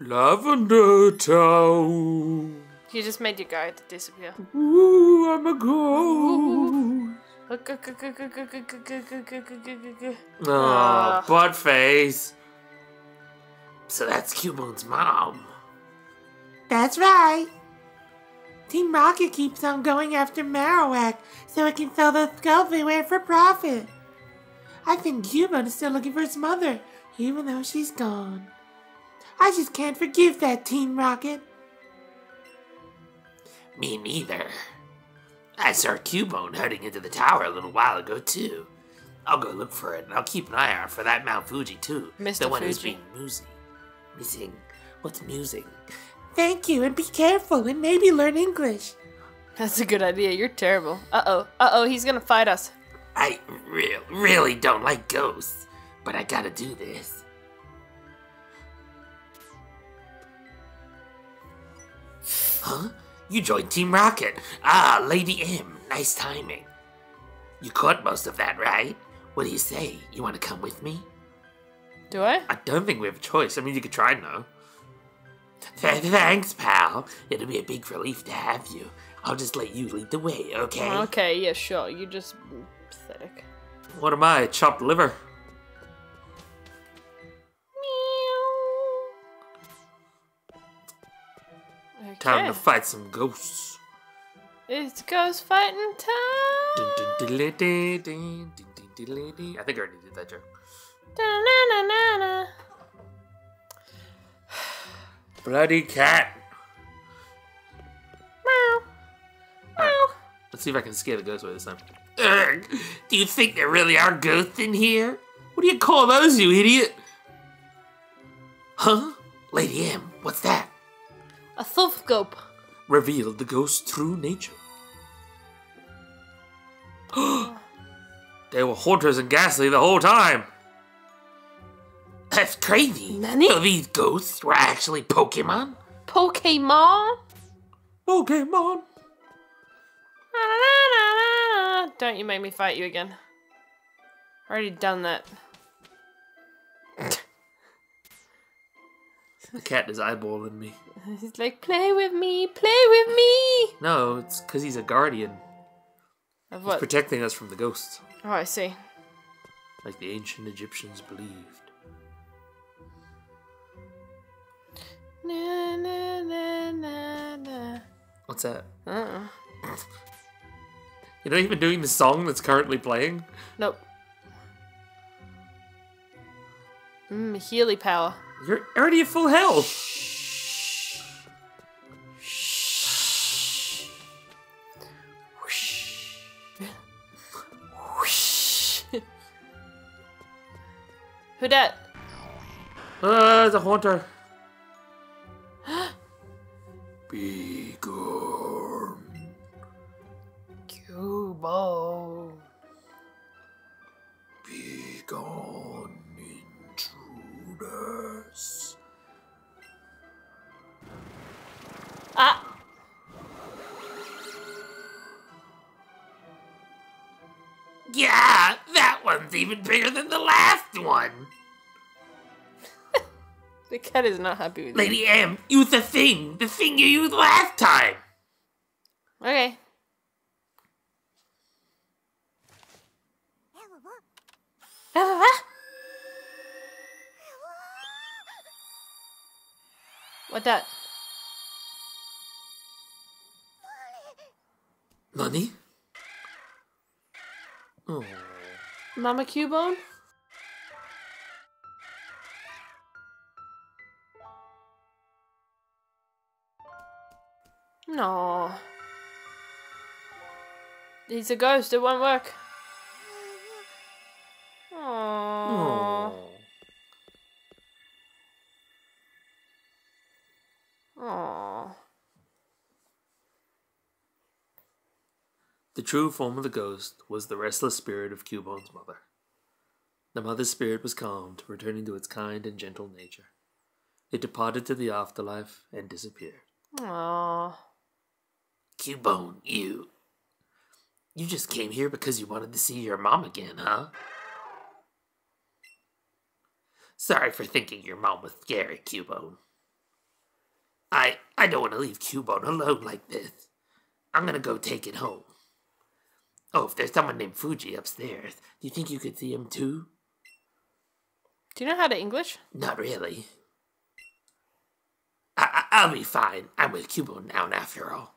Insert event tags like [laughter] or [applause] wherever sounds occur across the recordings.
Lavender Town. He just made your guy disappear. Ooh, I'm a ghost. Oh, Ah. butt face. So that's Cubone's mom. That's right. Team Rocket keeps on going after Marowak so it can sell the skulls they wear for profit. I think Cubone is still looking for his mother, even though she's gone. I just can't forgive that Team Rocket. Me neither. I saw Cubone heading into the tower a little while ago, too. I'll go look for it, and I'll keep an eye out for that Mount Fuji, too. Mr. The one who's being musing. Missing. What's musing? Thank you, and be careful, and maybe learn English. That's a good idea. You're terrible. Uh oh. Uh oh. He's gonna fight us. I re- really don't like ghosts, but I gotta do this. Huh? You joined Team Rocket. Ah, Lady M, nice timing. You caught most of that, right? What do you say? You want to come with me? Do I? I don't think we have a choice. I mean, you could try no. Th- thanks, pal. It'll be a big relief to have you. I'll just let you lead the way, okay? Okay. Yeah. Sure. You just pathetic. What am I, chopped liver? Time to fight some ghosts. It's ghost fighting time. I think I already did that joke. Bloody cat. Meow. Meow. Let's see if I can scare the ghost away this time. Ugh, do you think there really are ghosts in here? What do you call those, you idiot? Huh? Lady M, what's that? A Silph Scope. Revealed the ghost's true nature. [gasps] they were haunters and Gastly the whole time. That's crazy. Nani? So these ghosts were actually Pokemon? Pokemon. Pokemon. Don't you make me fight you again. Already done that. The cat is eyeballing me. He's like, play with me, play with me. No, it's because he's a guardian. Of He's protecting us from the ghosts, oh, I see. like the ancient Egyptians believed. Na na na na na. What's that? Uh-uh. You're not even doing the song that's currently playing? Nope. Mmm, Healy power. You're already at full health. Who dat? Ah, it's a haunter. [gasps] Be gone. Cubo. Be gone, Ah! Yeah, that one's even bigger than the last one. [laughs] The cat is not happy with Lady M, use the thing. The thing you used last time. Okay. [laughs] What that? Nani? Oh. Mama Cubone? No. He's a ghost, it won't work. True form of the ghost was the restless spirit of Cubone's mother. The mother's spirit was calmed, returning to its kind and gentle nature. It departed to the afterlife and disappeared. Aww. Cubone, you. You just came here because you wanted to see your mom again, huh? Sorry for thinking your mom was scary, Cubone. I I don't want to leave Cubone alone like this. I'm gonna go take it home. Oh, if there's someone named Fuji upstairs, do you think you could see him too? Do you know how to English? Not really. I, I I'll be fine. I'm with Cubone now, after all.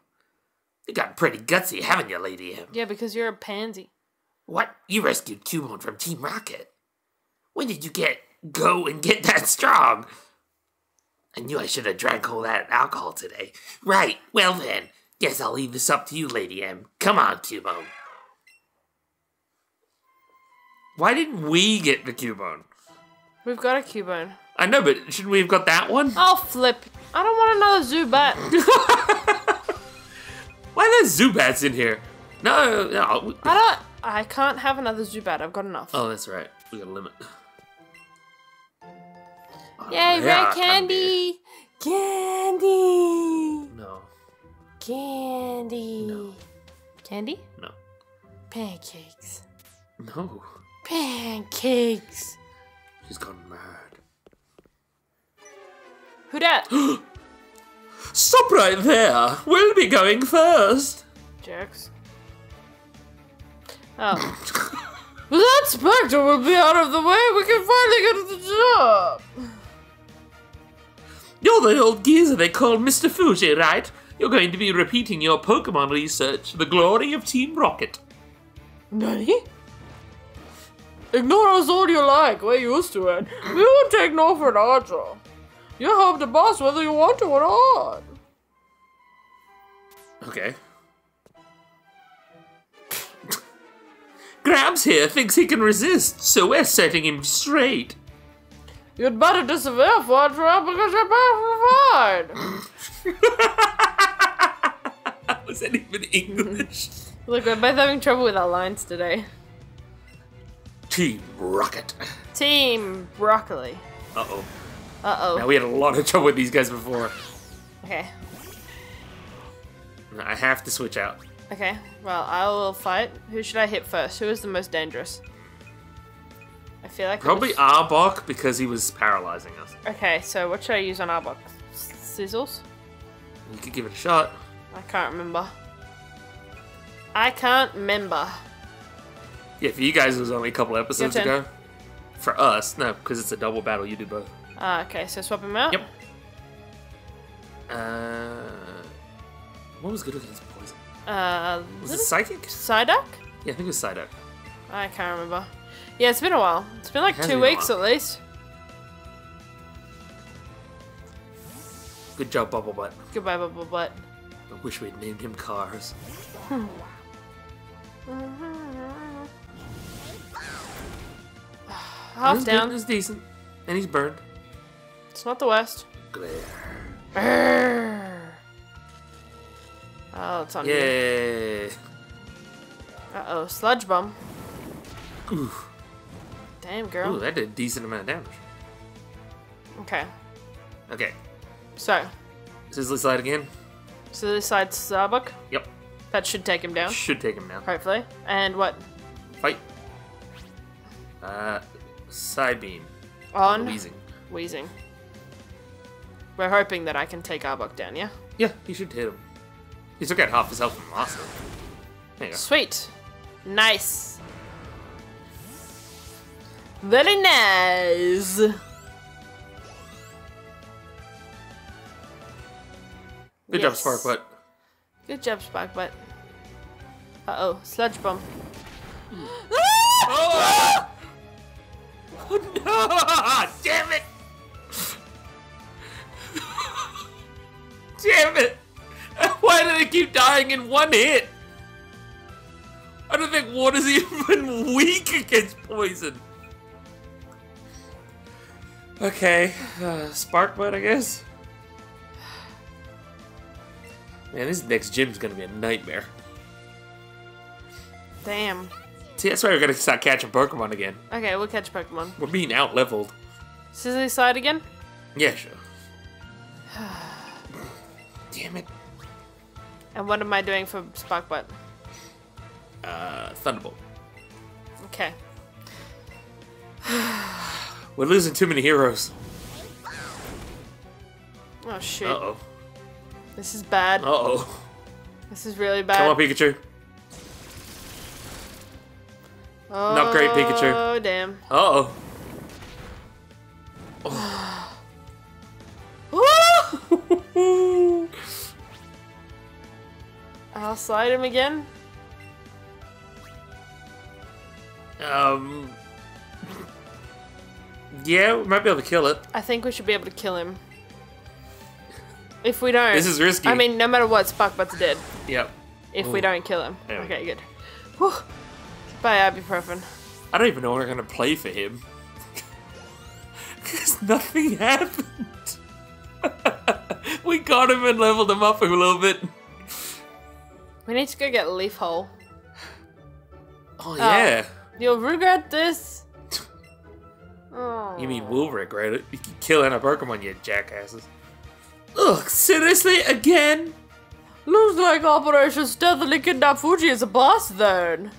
You got pretty gutsy, haven't you, Lady M? Yeah, because you're a pansy. What? You rescued Cubone from Team Rocket? When did you get go and get that strong? I knew I should have drank all that alcohol today. Right, well then, guess I'll leave this up to you, Lady M. Come on, Cubone. Why didn't we get the Cubone? We've got a Cubone. I know, but shouldn't we have got that one? I'll flip. I don't want another Zubat. [laughs] Why are there Zubats in here? No, no. I don't. I can't have another Zubat. I've got enough. Oh, that's right. We got a limit. [gasps] Oh, Yay, red candy! Candy! No, Candy! No. Candy? no, Pancakes. no. Pancakes. She's gone mad. Who dat? [gasps] Stop right there. We'll be going first. Jerks. Oh. [laughs] Well, that Spectre will be out of the way. We can finally get to the job. You're the old geezer they call Mr. Fuji, right? You're going to be repeating your Pokemon research for the glory of Team Rocket. Nani? Ignore us all you like. We're used to it. We won't take no for an answer. You help the boss whether you want to or not. Okay. [laughs] Grabs here thinks he can resist, so we're setting him straight. You'd better disappear for a trap because you're bad for fine. [laughs] Was that even English? Look, we're both having trouble with our lines today. Team Rocket. Team Broccoli. Uh oh. Uh oh. Now we had a lot of trouble with these guys before. Okay. I have to switch out. Okay. Well, I will fight. Who should I hit first? Who is the most dangerous? I feel like Probably was- Arbok because he was paralyzing us. Okay, so what should I use on Arbok? Sizzles? You could give it a shot. I can't remember. I can't remember. Yeah, for you guys it was only a couple episodes turn. ago. For us, no, because it's a double battle. You do both. Ah, okay, so swap him out. Yep. Uh, what was good against poison? Uh, Was it psychic? Psyduck? Yeah, I think it was Psyduck. I can't remember. Yeah, it's been a while. It's been like has two been weeks at least. Good job, Bubble Butt. Goodbye, Bubble Butt. I wish we'd named him Cars. Half He's good, down. He's decent, and he's burned. It's not the worst. Glare. Oh, it's on you. Yay! Uh oh, sludge bomb. Ooh, Damn, girl. Ooh, that did a decent amount of damage. Okay, Okay, so Sizzly Slide again. so this side's Starbuck. Yep, That should take him down, should take him down. hopefully. And what? Fight. Uh, Psybeam. On Wheezing. wheezing. We're hoping that I can take Arbok down, yeah? Yeah, he should hit him. He still got half his health from last time. There you go. Sweet. Nice. Very nice. Good job, Yes. Sparkbutt. Good job, Sparkbutt. Uh oh, sludge bomb. [gasps] Oh! No! [laughs] Damn it! Damn it! Why did it keep dying in one hit? I don't think water's [laughs] even weak against poison. Okay, uh, Sparkbutt, I guess. Man, this next gym's gonna be a nightmare. Damn. See, that's why we're gonna start catching Pokemon again. Okay, we'll catch Pokemon. We're being out leveled. Sizzly slide again? Yeah, sure. [sighs] Damn it. And what am I doing for Sparkbutt? Uh, Thunderbolt. Okay. [sighs] We're losing too many heroes. Oh shoot. Uh oh. This is bad. Uh oh. This is really bad. Come on, Pikachu. Oh, Not great, Pikachu. Oh, damn. Uh oh. [laughs] I'll slide him again. um. Yeah, we might be able to kill it. I think we should be able to kill him. If we don't. This is risky. I mean, no matter what, Sparkbutt's dead. Yep. If we don't kill him. Okay, good. Whew. Bye, ibuprofen. I don't even know we're gonna play for him. [laughs] Because nothing happened. [laughs] we got him and leveled him up a little bit. We need to go get Leaf Hole. Oh, yeah. Oh, you'll regret this. Oh. You mean we'll regret it? You can kill any Pokemon, you jackasses. Ugh, seriously? Again? Looks like Operation Stealthily Kidnap Fuji is a boss then.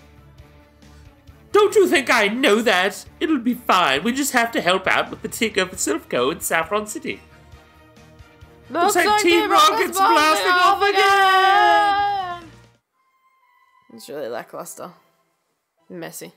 Don't you think I know that? It'll be fine. We just have to help out with the Tinker of Silph Co. in Saffron City. Looks, like Team Rocket's blasting off again. It's really lackluster. Messy.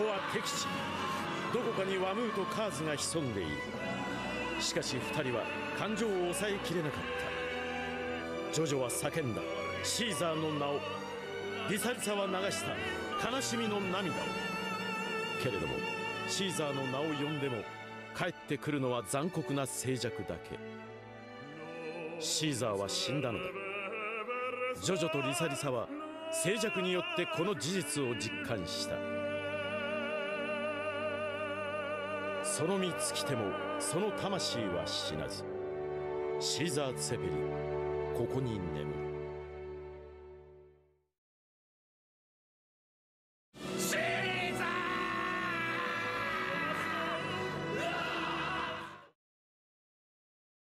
ここは敵地。どこかにワムーとカーズが潜んでいる。しかし二人は感情を抑えきれなかった。ジョジョは叫んだ。シーザーの名を。リサリサは流した。悲しみの涙を。けれどもシーザーの名を呼んでも帰ってくるのは残酷な静寂だけ。シーザーは死んだのだ。ジョジョとリサリサは静寂によってこの事実を実感した。その身尽きてもその魂は死なず。シーザー・ツェペリンここに眠る。